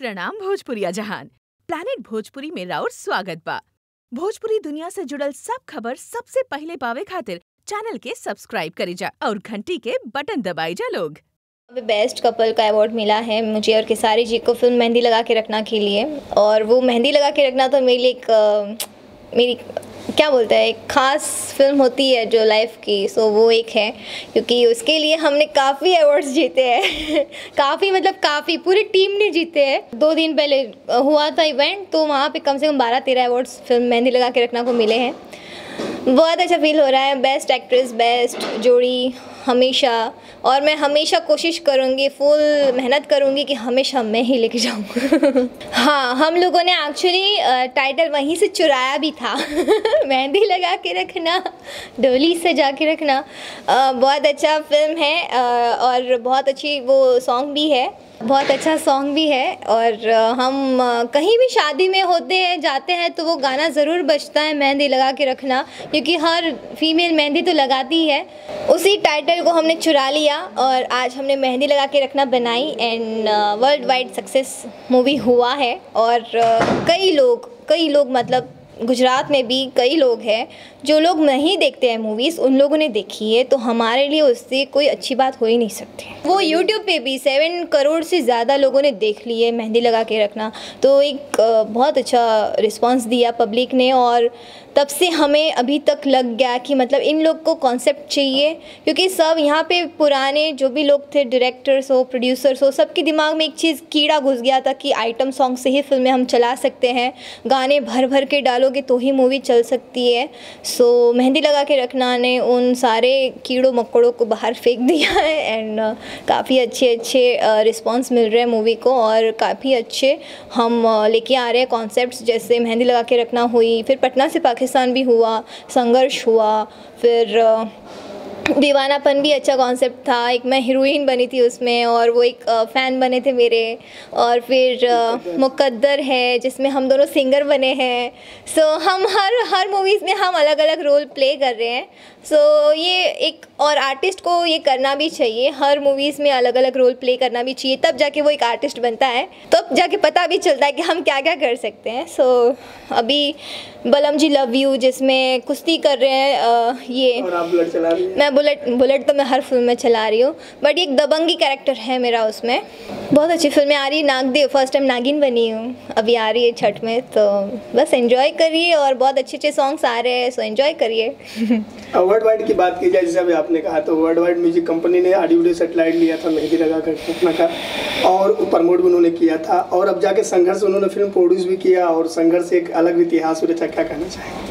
प्रणाम भोजपुरिया जहान। प्लानिट भोजपुरी में राउर स्वागत बा। भोजपुरी दुनिया से जुड़ल सब खबर सबसे पहले पावे खातिर चैनल के सब्सक्राइब करी जा और घंटी के बटन दबाई जा लोग। बेस्ट कपल का अवार्ड मिला है मुझे और खेसारी जी को फ़िल्म मेहंदी लगा के रखना के लिए। और वो मेहंदी लगा के रखना तो मेरे लिए एक मेरी क्या बोलते हैं, एक ख़ास फ़िल्म होती है जो लाइफ की सो वो एक है, क्योंकि उसके लिए हमने काफ़ी अवार्ड्स जीते हैं। काफ़ी मतलब काफ़ी, पूरी टीम ने जीते हैं। दो दिन पहले हुआ था इवेंट तो वहाँ पे कम से कम बारह तेरह अवार्ड्स फ़िल्म मेहंदी लगा के रखना को मिले हैं। बहुत अच्छा फील हो रहा है। बेस्ट एक्ट्रेस बेस्ट जोड़ी हमेशा। और मैं हमेशा कोशिश करूँगी फुल मेहनत करूँगी कि हमेशा मैं ही लेके जाऊँ। हाँ हम लोगों ने एक्चुअली टाइटल वहीं से चुराया भी था। मेहंदी लगा के रखना डोली सजा के रखना। अ, बहुत अच्छा फ़िल्म है अ, और बहुत अच्छी वो सॉन्ग भी है। बहुत अच्छा सॉन्ग भी है और हम कहीं भी शादी में होते हैं, जाते हैं तो वो गाना ज़रूर बजता है मेहंदी लगा के रखना, क्योंकि हर फीमेल मेहंदी तो लगाती है उसी टाइटल को हमने चुरा लिया और आज हमने मेहंदी लगा के रखना बनाई and world wide success movie हुआ है और कई लोग कई लोग मतलब गुजरात में भी कई लोग हैं जो लोग नहीं देखते हैं मूवीज़ उन लोगों ने देखी है तो हमारे लिए उससे कोई अच्छी बात हो ही नहीं सकती। वो यूट्यूब पे भी सेवन करोड़ से ज़्यादा लोगों ने देख ली है, मेहंदी लगा के रखना। तो एक बहुत अच्छा रिस्पांस दिया पब्लिक ने और तब से हमें अभी तक लग गया कि मतलब इन लोग को कॉन्सेप्ट चाहिए, क्योंकि सब यहाँ पे पुराने जो भी लोग थे डायरेक्टर्स हो प्रोड्यूसर्स हो, सबके दिमाग में एक चीज़ कीड़ा घुस गया था कि आइटम सॉन्ग से ही फ़िल्में हम चला सकते हैं। गाने भर भर के डालोगे तो ही मूवी चल सकती है। सो so, मेहंदी लगा के रखना ने उन सारे कीड़ों मकोड़ों को बाहर फेंक दिया है एंड काफ़ी अच्छे अच्छे रिस्पॉन्स मिल रहे हैं मूवी को और काफ़ी अच्छे हम uh, लेके आ रहे हैं कॉन्सेप्ट जैसे मेहंदी लगा के रखना हुई फिर पटना से पाकिस्तान भी हुआ संघर्ष हुआ फिर दीवानापन भी अच्छा कॉन्सेप्ट था। एक मैं हीरोइन बनी थी उसमें और वो एक फ़ैन बने थे मेरे। और फिर मुकद्दर है जिसमें हम दोनों सिंगर बने हैं। सो so, हम हर हर मूवीज़ में हम अलग अलग रोल प्ले कर रहे हैं। सो so, ये एक और आर्टिस्ट को ये करना भी चाहिए। हर मूवीज़ में अलग अलग रोल प्ले करना भी चाहिए। तब जाके वो एक आर्टिस्ट बनता है। तब जाके पता भी चलता है कि हम क्या क्या कर सकते हैं। सो अभी बलम जी लव यू जिसमें कुश्ती कर रहे हैं ये आप बुलेट चला रही मैं बुलेट बुलेट तो मैं हर फ़िल्म में चला रही हूँ। बट एक दबंगी कैरेक्टर है मेरा उसमें। बहुत अच्छी फ़िल्में आ रही है नागदेव। फ़र्स्ट टाइम नागिन बनी हूँ। अभी आ रही है छठ में। तो बस एंजॉय करिए और बहुत अच्छे अच्छे सॉन्ग्स आ रहे हैं। सो एंजॉय करिए। वर्ल्ड वाइड की बात की जाए जैसे अभी आपने कहा तो वर्ल्ड वाइड म्यूज़िक कंपनी ने आडी वीडियो सेटेलाइट लिया था, मेहंदी लगा कर अपना का, और प्रमोट भी उन्होंने किया था, और अब जाके संघर्ष उन्होंने फ़िल्म प्रोड्यूस भी किया, और संघर्ष एक अलग इतिहास रचा, क्या कहना चाहेंगे?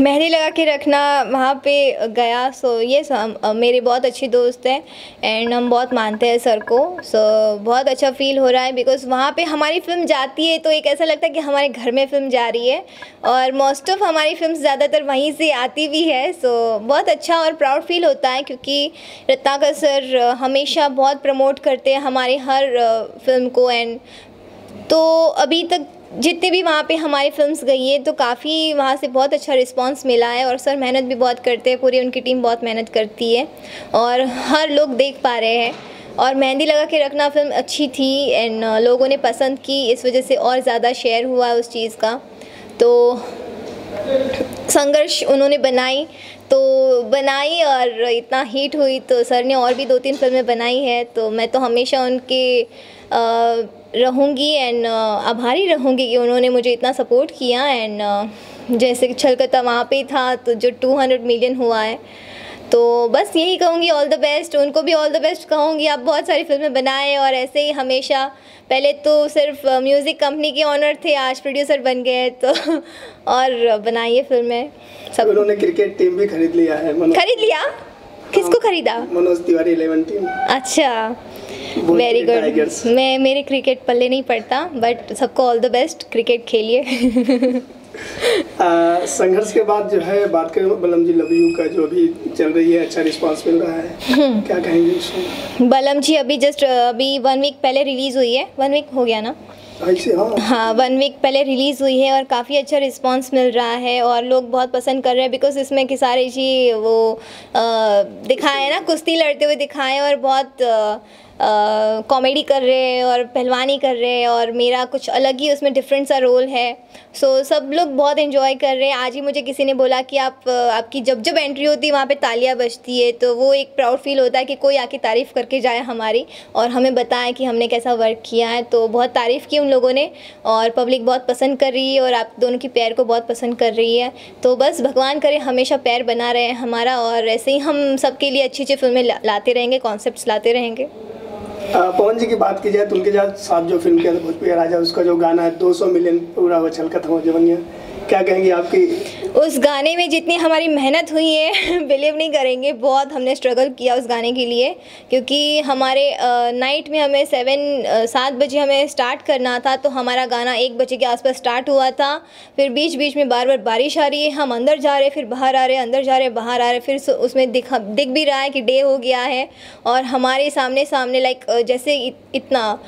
मेहंदी लगा के रखना, वहाँ पे गया सो ये हम मेरे बहुत अच्छे दोस्त हैं एंड हम बहुत मानते हैं सर को सो बहुत अच्छा फील हो रहा है बिकॉज़ वहाँ पे हमारी फ़िल्म जाती है तो एक ऐसा लगता है कि हमारे घर में फ़िल्म जा रही है, और मोस्ट ऑफ़ हमारी फ़िल्म ज़्यादातर वहीं से आती भी है सो बहुत अच्छा और प्राउड फील होता है, क्योंकि रत्नाकर सर हमेशा बहुत प्रमोट करते हैं हमारे हर फ़िल्म को एंड तो अभी तक जितने भी वहाँ पे हमारी फिल्म्स गई है तो काफ़ी वहाँ से बहुत अच्छा रिस्पांस मिला है और सर मेहनत भी बहुत करते हैं पूरी उनकी टीम बहुत मेहनत करती है और हर लोग देख पा रहे हैं। और मेहंदी लगा के रखना फ़िल्म अच्छी थी एंड लोगों ने पसंद की इस वजह से और ज़्यादा शेयर हुआ उस चीज़ का। तो संघर्ष उन्होंने बनाई तो बनाई और इतना हिट हुई तो सर ने और भी दो तीन फ़िल्में बनाई है तो मैं तो हमेशा उनके अ, रहूँगी एंड आभारी रहूँगी कि उन्होंने मुझे इतना सपोर्ट किया एंड जैसे कि छलकता वहाँ पे ही था तो जो 200 मिलियन हुआ है तो बस यही कहूँगी ऑल द बेस्ट उनको भी ऑल द बेस्ट कहूँगी। आप बहुत सारी फ़िल्में बनाएँ और ऐसे ही हमेशा पहले तो सिर्फ़ म्यूज़िक कंपनी के ऑनर थे आज प्रोड्यूसर बन गए तो और बनाइए फ़िल्में सब। उन्होंने क्रिकेट टीम भी खरीद लिया है खरीद लिया? किसको खरीदा? मनोज तिवारी इलेवन टीम अच्छा। वेरी गुड मैं मेरे क्रिकेट पल्ले नहीं पड़ता बट सबको ऑल द बेस्ट क्रिकेट खेलिए। संघर्ष के बाद जो है बात करें बलम जी लव यू का जो अभी चल रही है अच्छा रिस्पांस मिल रहा है। क्या कहेंगे बलम जी अभी जस्ट अभी वन वीक पहले रिलीज़ हुई है। वन वीक हो गया ना? हाँ। हाँ वन वीक पहले रिलीज़ हुई है और काफ़ी अच्छा रिस्पांस मिल रहा है और लोग बहुत पसंद कर रहे हैं बिकॉज़ इसमें किसारे जी वो दिखाए ना कुश्ती लड़ते हुए दिखाए और बहुत अ, कॉमेडी कर रहे हैं और पहलवानी कर रहे हैं और मेरा कुछ अलग ही उसमें डिफरेंट सा रोल है। सो so, सब लोग बहुत इन्जॉय कर रहे हैं। आज ही मुझे किसी ने बोला कि आप आपकी जब जब एंट्री होती है वहाँ पे तालियाँ बजती है तो वो एक प्राउड फील होता है कि कोई आके तारीफ़ करके जाए हमारी और हमें बताएँ कि हमने कैसा वर्क किया है। तो बहुत तारीफ़ की उन लोगों ने और पब्लिक बहुत पसंद कर रही है और आप दोनों की पैर को बहुत पसंद कर रही है। तो बस भगवान करे हमेशा पैर बना रहे हैं हमारा और ऐसे ही हम सबके लिए अच्छी अच्छी फ़िल्में लाते रहेंगे कॉन्सेप्ट लाते रहेंगे। पवन जी की बात की जाए तो उनके साथ जो फ़िल्म किया था भोजपुरी राजा उसका जो गाना है 200 मिलियन पूरा वो छलकत हो जवनिया क्या कहेंगे आपकी? उस गाने में जितनी हमारी मेहनत हुई है बिलीव नहीं करेंगे, बहुत हमने स्ट्रगल किया उस गाने के लिए, क्योंकि हमारे नाइट में हमें सेवन सात बजे हमें स्टार्ट करना था तो हमारा गाना एक बजे के आसपास स्टार्ट हुआ था। फिर बीच बीच में बार बार बारिश आ रही है, हम अंदर जा रहे फिर बाहर आ रहे अंदर जा रहे बाहर आ रहे फिर उसमें दिख दिख भी रहा है कि डे हो गया है, और हमारे सामने सामने लाइक जैसे इतना,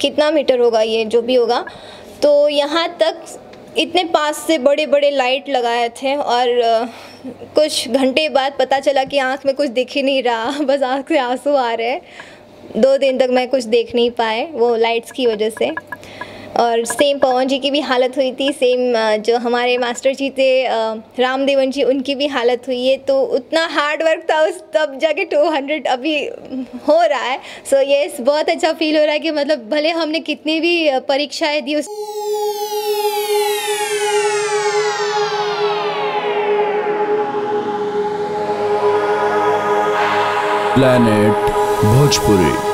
कितना मीटर होगा ये, जो भी होगा तो यहाँ तक इतने पास से बड़े बड़े लाइट लगाए थे और कुछ घंटे बाद पता चला कि आँख में कुछ दिख ही नहीं रहा। बस आँख से आँसू आ रहे दो दिन तक मैं कुछ देख नहीं पाए वो लाइट्स की वजह से। और सेम पवन जी की भी हालत हुई थी सेम जो हमारे मास्टर जी थे रामदेवन जी उनकी भी हालत हुई है। तो उतना हार्ड वर्क था उस तब जाके 200 अभी हो रहा है। सो so, ये yes, बहुत अच्छा फील हो रहा है कि मतलब भले हमने कितनी भी परीक्षाएँ दी उस planet Bhojpuri.